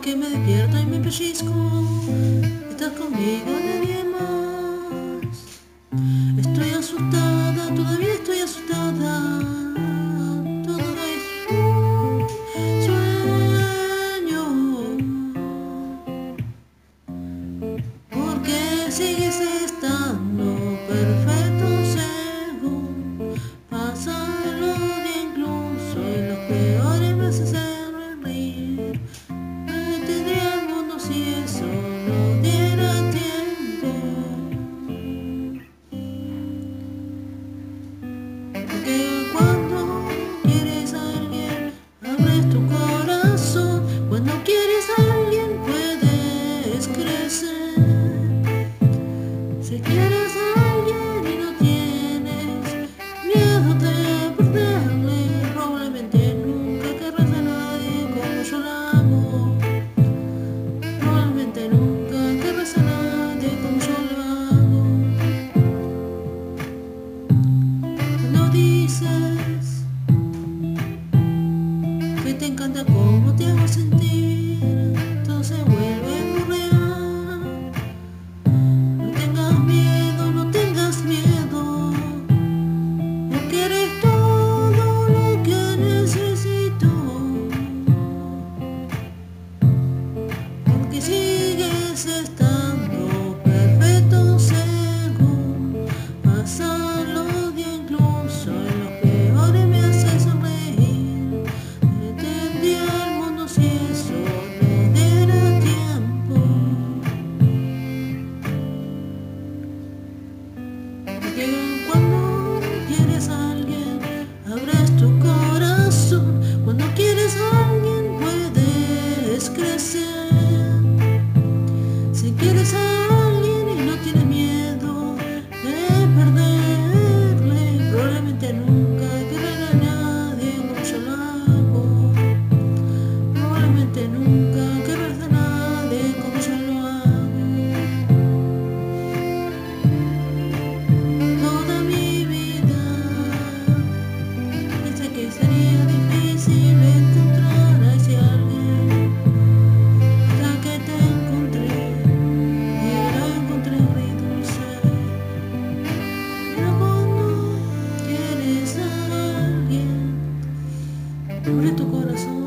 que me despierto y me pellizco. Estás conmigo nadie más. Estoy asustada, todavía estoy asustada. Todo es sueño. Porque sigues to get. It is hard. 俺とからさ。ん